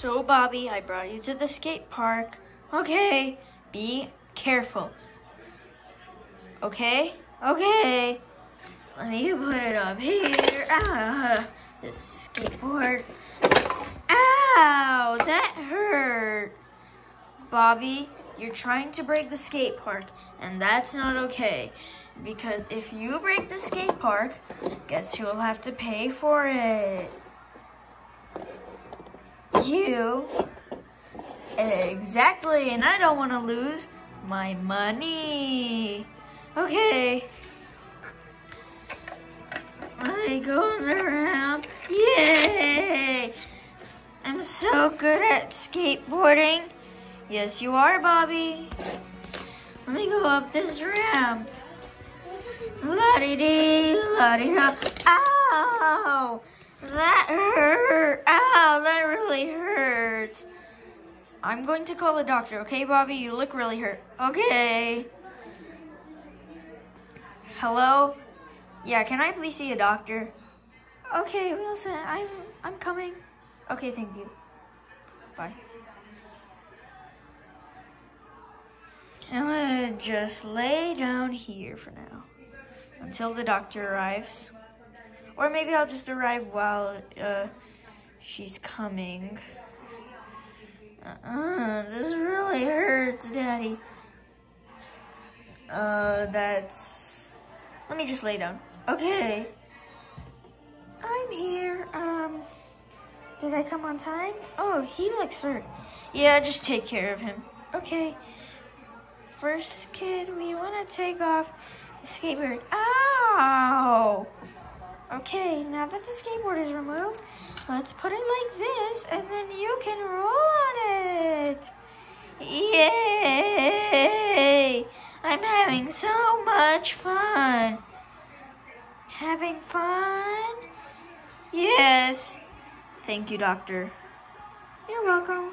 So, Bobby, I brought you to the skate park. Okay, be careful. Okay? Okay. Let me put it up here. Ah, this skateboard. Ow, that hurt. Bobby, you're trying to break the skate park, and that's not okay. Because if you break the skate park, guess who will have to pay for it? You. Exactly, and I don't want to lose my money. Okay. I go on the ramp. Yay! I'm so good at skateboarding. Yes, you are, Bobby. Let me go up this ramp. La-di-dee, la-di-da. Ow! That hurt. Really hurts. I'm going to call the doctor, okay, Bobby? You look really hurt. Okay. Hello? Yeah, can I please see a doctor? Okay, Wilson, I'm I'm coming. Okay, thank you. Bye. Gonna just lay down here for now until the doctor arrives. Or maybe I'll just arrive while uh, she's coming. Uh-uh, this really hurts, Daddy. Uh, that's... Let me just lay down. Okay. I'm here. Um, did I come on time? Oh, he looks hurt. Yeah, just take care of him. Okay. First, kid, we want to take off the skateboard. Ow! Okay, now that the skateboard is removed, let's put it like this, and then you can roll on it. Yay! I'm having so much fun. Having fun? Yes. Thank you, doctor. You're welcome.